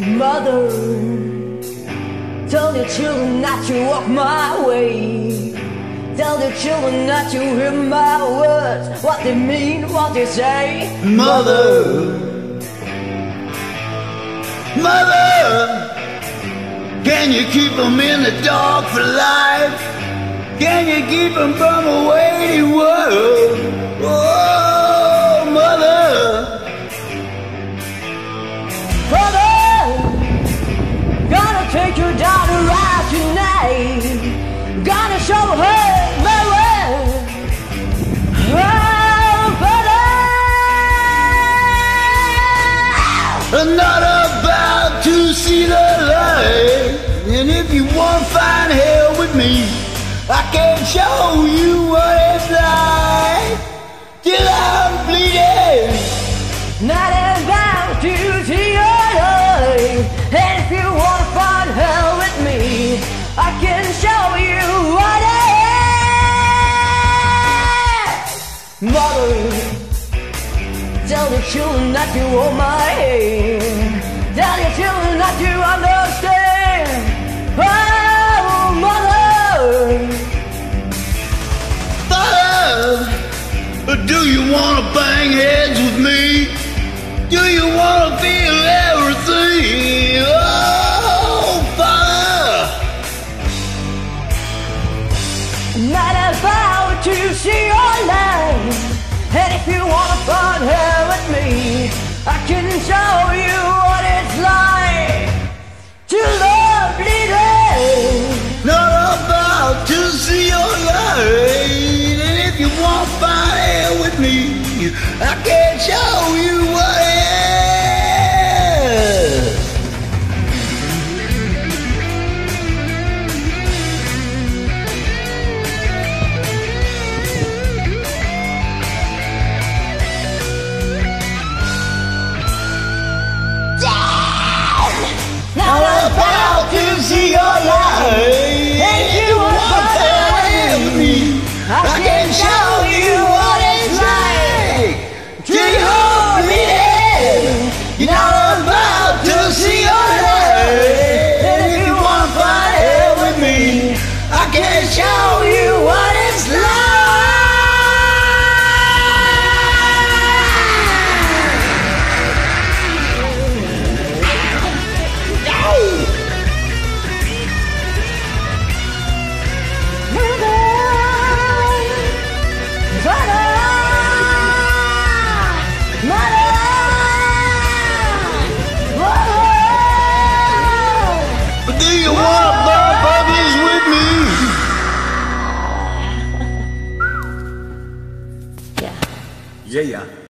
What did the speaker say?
Mother, tell your children not to walk my way. Tell the children not to hear my words, what they mean, what they say. Mother, Mother, can you keep them in the dark for life? Can you keep them from a waiting world? Show her my way. Brother. I'm not about to see the light. And if you want to find hell with me, I can show you what it's like. Till I'm bleeding. Not Mother, tell the children not to hold my hand. Tell your children not to understand. Oh, mother. Father, do you want to bang heads with me? Do you want to feel everything? Not about to see your life. And if you wanna find her with me, I can show you what it's like to love bleeding. not about to see your light. And if you want to find hell with me, I can your life. And you wanna find me, I can show you what it's like to love bleeding. You're not about to see your light. And if you want to find with me, I can show Jaya.